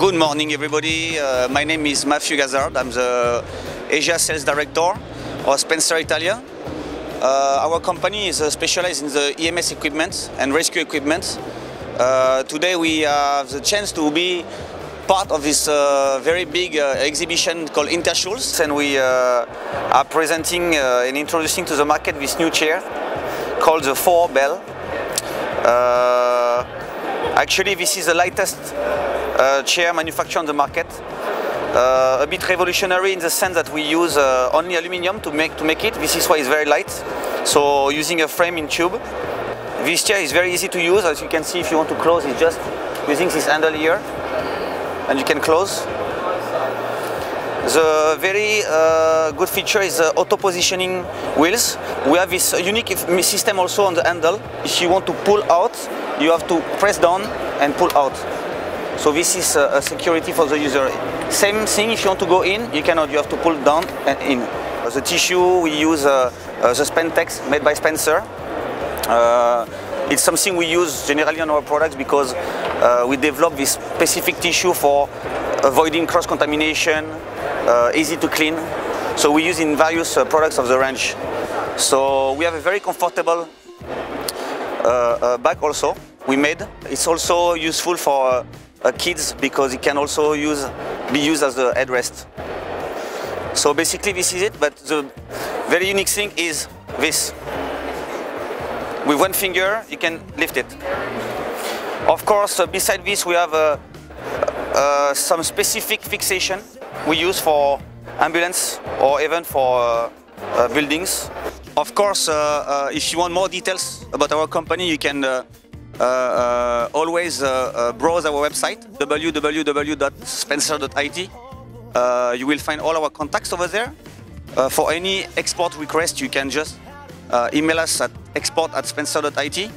Good morning, everybody. Uh, my name is Matthew Gazard. I'm the Asia Sales Director of Spencer Italia. Uh, our company is uh, specialized in the EMS equipment and rescue equipment. Uh, today we have the chance to be part of this uh, very big uh, exhibition called Interschutz and we are presenting and introducing to the market this new chair called the 4 Bell. Actually this is the lightest chair manufactured on the market. Uh, a bit revolutionary in the sense that we use uh, only aluminium to make to make it. This is why it's very light. So using a frame in tube. This chair is very easy to use. As you can see, if you want to close, it's just using this handle here, and you can close. The very uh, good feature is uh, auto positioning wheels. We have this unique system also on the handle. If you want to pull out, you have to press down and pull out. So this is a, security for the user. Same thing if you want to go in, you cannot, you have to pull down and in. The tissue, we use uh, uh, the Spentex made by Spencer. Uh, it's something we use generally on our products because uh, we develop this specific tissue for avoiding cross-contamination, uh, easy to clean. So we use in various uh, products of the range. So we have a very comfortable bag also we made. It's also useful for uh, kids because it can also use, be used as a headrest. So basically this is it, but the very unique thing is this. With one finger you can lift it. Of course, uh, beside this we have uh, uh, some specific fixation we use for ambulance or even for uh, uh, buildings. Of course, uh, if you want more details about our company, you can always uh, uh, browse our website www.spencer.it. Uh, you will find all our contacts over there. Uh, for any export request, you can just uh, email us at export at spencer.it